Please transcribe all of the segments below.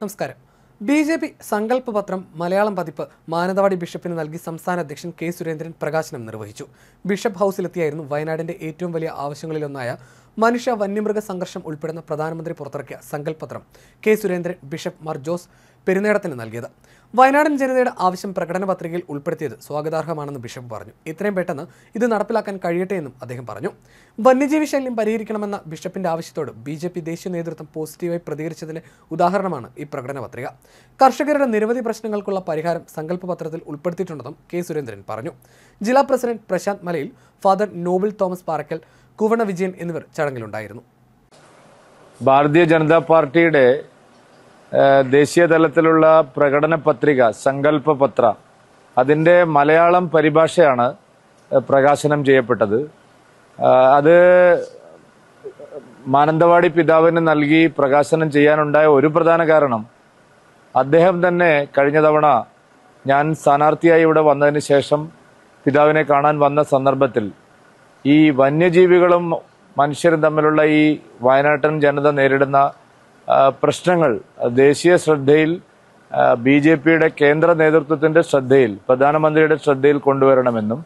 നമസ്കാരം. B J P സങ്കല്പ പത്രം മലയാളം പതിപ്പ് മാനന്തവാടി ബിഷപ്പിന് നൽകി സംസ്ഥാന അധ്യക്ഷൻ കെ സുരേന്ദ്രൻ പ്രകാശനം നിർവഹിച്ചു. ബിഷപ്പ് ഹൗസിലെത്തിയായിരുന്നു വയനാടിന്റെ ഏറ്റവും വലിയ ആവശ്യങ്ങളിലൊന്നായ മനുഷ്യ വന്യമൃഗ സംഘർഷം ഉൾപ്പെടുന്ന പ്രധാനമന്ത്രി പുറത്തിറക്കിയ സങ്കല്പത്രം കെ സുരേന്ദ്രൻ ബിഷപ്പ് മാർ ജോസ് പെരുന്നേടത്തിന് നൽകിയത്. വയനാടൻ ജനതയുടെ ആവശ്യം പ്രകടന പത്രികയിൽ ഉൾപ്പെടുത്തിയത് സ്വാഗതാർഹമാണെന്ന് ബിഷപ്പ് പറഞ്ഞു. ഇത്രയും പെട്ടെന്ന് ഇത് നടപ്പിലാക്കാൻ കഴിയട്ടെ എന്നും അദ്ദേഹം പറഞ്ഞു. വന്യജീവി ശല്യം പരിഹരിക്കണമെന്ന ബിഷപ്പിന്റെ ആവശ്യത്തോട് ബി ജെ പി ദേശീയ നേതൃത്വം പോസിറ്റീവായി പ്രതികരിച്ചതിന്റെ ഉദാഹരണമാണ് ഈ പ്രകടന പത്രിക. കർഷകരുടെ നിരവധി പ്രശ്നങ്ങൾക്കുള്ള പരിഹാരം സങ്കല്പ പത്രത്തിൽ ഉൾപ്പെടുത്തിയിട്ടുണ്ടെന്നും കെ സുരേന്ദ്രൻ പറഞ്ഞു. ജില്ലാ president Prashanth Malayil father Noble Thomas Parakkal കുവണ Vijayan എന്നിവർ ചടങ്ങിലുണ്ടായിരുന്നു. ഭാരതീയ ജനതാ പാർട്ടിയുടെ ദേശീയ തലത്തിലുള്ള പ്രകടന പത്രിക സങ്കല്പ പത്ര. അതിന്റെ മലയാളം പരിഭാഷയാണ് പ്രകാശനം ചെയ്യപ്പെട്ടത്. അത് മാനന്തവാടി പിതാവിന് നൽകി പ്രകാശനം ചെയ്യാനുണ്ടായ ഒരു പ്രധാന കാരണം അദ്ദേഹം തന്നെ കഴിഞ്ഞ തവണ ഞാൻ സ്ഥാനാർത്ഥിയായി ഇവിടെ വന്നതിന് ശേഷം പിതാവിനെ കാണാൻ വന്ന സന്ദർഭത്തിൽ ഈ വന്യജീവികളും മനുഷ്യരും തമ്മിലുള്ള ഈ വയനാട്ടൻ ജനത നേരിടുന്ന പ്രശ്നങ്ങൾ ദേശീയ ശ്രദ്ധയിൽ ബി ജെ പിയുടെ കേന്ദ്ര നേതൃത്വത്തിന്റെ ശ്രദ്ധയിൽ പ്രധാനമന്ത്രിയുടെ ശ്രദ്ധയിൽ കൊണ്ടുവരണമെന്നും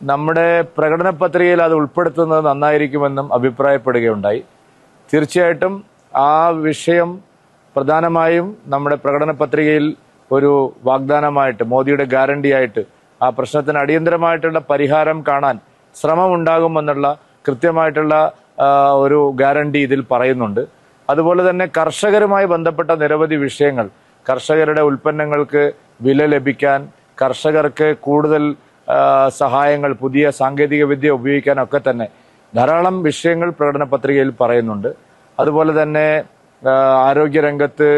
നമ്മുടെ പ്രകടന പത്രികയിൽ അത് ഉൾപ്പെടുത്തുന്നത് നന്നായിരിക്കുമെന്നും അഭിപ്രായപ്പെടുകയുണ്ടായി. തീർച്ചയായിട്ടും ആ വിഷയം പ്രധാനമായും നമ്മുടെ പ്രകടന പത്രികയിൽ ഒരു വാഗ്ദാനമായിട്ട് മോദിയുടെ ഗ്യാരണ്ടിയായിട്ട് ആ പ്രശ്നത്തിന് അടിയന്തരമായിട്ടുള്ള പരിഹാരം കാണാൻ ശ്രമമുണ്ടാകുമെന്നുള്ള കൃത്യമായിട്ടുള്ള ഒരു ഗ്യാരണ്ടി ഇതിൽ പറയുന്നുണ്ട്. അതുപോലെ തന്നെ കർഷകരുമായി ബന്ധപ്പെട്ട നിരവധി വിഷയങ്ങൾ. കർഷകരുടെ ഉൽപ്പന്നങ്ങൾക്ക് വില ലഭിക്കാൻ കർഷകർക്ക് കൂടുതൽ സഹായങ്ങൾ പുതിയ സാങ്കേതിക വിദ്യ ഉപയോഗിക്കാനൊക്കെ തന്നെ ധാരാളം വിഷയങ്ങൾ പ്രകടന പത്രികയിൽ പറയുന്നുണ്ട്. അതുപോലെ തന്നെ ആരോഗ്യരംഗത്ത്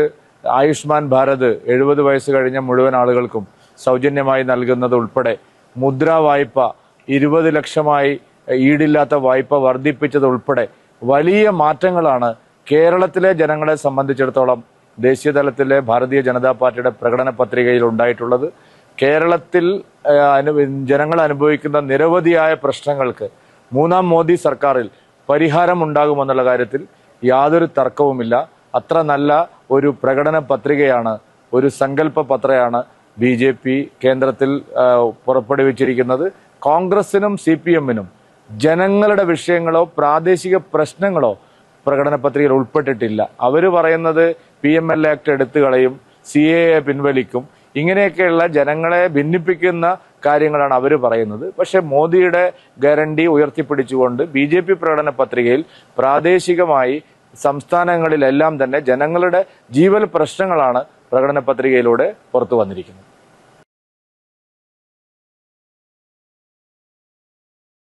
ആയുഷ്മാൻ ഭാരത് എഴുപത് വയസ്സ് കഴിഞ്ഞ മുഴുവൻ ആളുകൾക്കും സൗജന്യമായി നൽകുന്നത് ഉൾപ്പെടെ മുദ്രാ വായ്പ ഇരുപത് ലക്ഷമായി ഈടില്ലാത്ത വായ്പ വർദ്ധിപ്പിച്ചത് ഉൾപ്പെടെ വലിയ മാറ്റങ്ങളാണ് കേരളത്തിലെ ജനങ്ങളെ സംബന്ധിച്ചിടത്തോളം ദേശീയ തലത്തിലെ ഭാരതീയ ജനതാ പാർട്ടിയുടെ പ്രകടന പത്രികയിൽ ഉണ്ടായിട്ടുള്ളത് കേരളത്തിൽ ജനങ്ങൾ അനുഭവിക്കുന്ന നിരവധിയായ പ്രശ്നങ്ങൾക്ക് മൂന്നാം മോദി സർക്കാരിൽ പരിഹാരം ഉണ്ടാകുമെന്നുള്ള കാര്യത്തിൽ യാതൊരു തർക്കവുമില്ല. അത്ര നല്ല ഒരു പ്രകടന പത്രികയാണ് ഒരു സങ്കല്പ പത്രയാണ് ബി ജെ പി കേന്ദ്രത്തിൽ പുറപ്പെടുവിച്ചിരിക്കുന്നത്. കോൺഗ്രസിനും സി പി എമ്മിനും ജനങ്ങളുടെ വിഷയങ്ങളോ പ്രാദേശിക പ്രശ്നങ്ങളോ പ്രകടന പത്രികയിൽ ഉൾപ്പെട്ടിട്ടില്ല. അവർ പറയുന്നത് പി എം എൽ ആക്ട് എടുത്തു കളയും സി എ പിൻവലിക്കും. ഇങ്ങനെയൊക്കെയുള്ള ജനങ്ങളെ ഭിന്നിപ്പിക്കുന്ന കാര്യങ്ങളാണ് അവർ പറയുന്നത്. പക്ഷേ മോദിയുടെ ഗ്യാരണ്ടി ഉയർത്തിപ്പിടിച്ചുകൊണ്ട് ബി ജെ പി പ്രകടന പത്രികയിൽ പ്രാദേശികമായി സംസ്ഥാനങ്ങളിലെല്ലാം തന്നെ ജനങ്ങളുടെ ജീവൽ പ്രശ്നങ്ങളാണ് പ്രകടന പത്രികയിലൂടെ പുറത്തു വന്നിരിക്കുന്നത്.